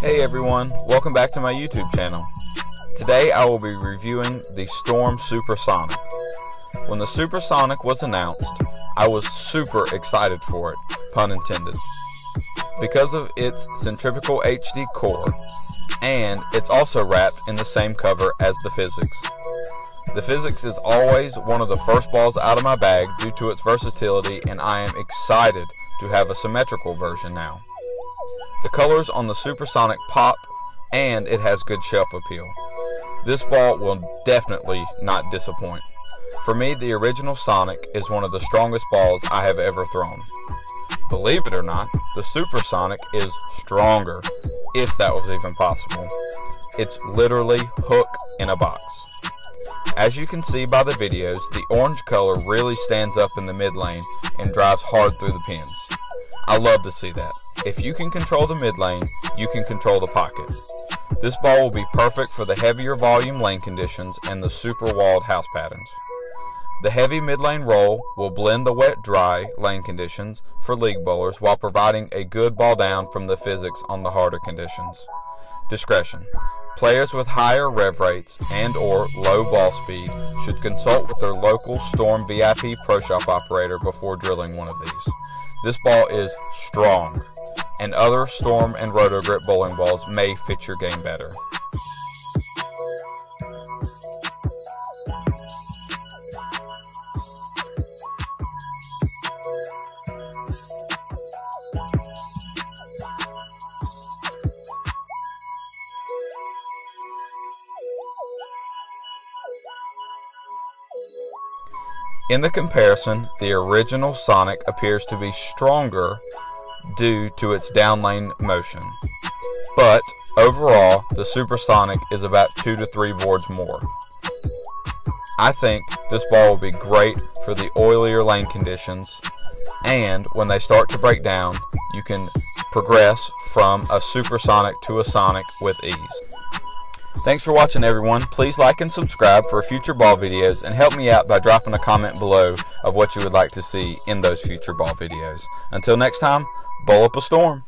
Hey everyone, welcome back to my YouTube channel. Today I will be reviewing the Storm Super Soniq. When the Super Soniq was announced, I was super excited for it, pun intended. Because of its centrifugal HD core, and it's also wrapped in the same cover as the PhysiX. The PhysiX is always one of the first balls out of my bag due to its versatility and I am excited to have a symmetrical version now. The colors on the Super Soniq pop, and it has good shelf appeal. This ball will definitely not disappoint. For me, the original Soniq is one of the strongest balls I have ever thrown. Believe it or not, the Super Soniq is stronger, if that was even possible. It's literally hook in a box. As you can see by the videos, the orange color really stands up in the mid lane and drives hard through the pins. I love to see that. If you can control the mid lane, you can control the pocket. This ball will be perfect for the heavier volume lane conditions and the super walled house patterns. The heavy mid lane roll will blend the wet dry lane conditions for league bowlers while providing a good ball down from the PhysiX on the harder conditions. Discretion. Players with higher rev rates and or low ball speed should consult with their local Storm VIP Pro Shop operator before drilling one of these. This ball is strong, and other Storm and Roto Grip bowling balls may fit your game better. In the comparison, the original Soniq appears to be stronger due to its downlane motion. But overall, the Super Soniq is about 2 to 3 boards more. I think this ball will be great for the oilier lane conditions, and when they start to break down, you can progress from a Super Soniq to a Soniq with ease. Thanks for watching everyone. Please like and subscribe for future ball videos and help me out by dropping a comment below of what you would like to see in those future ball videos. Until next time, bowl up a storm.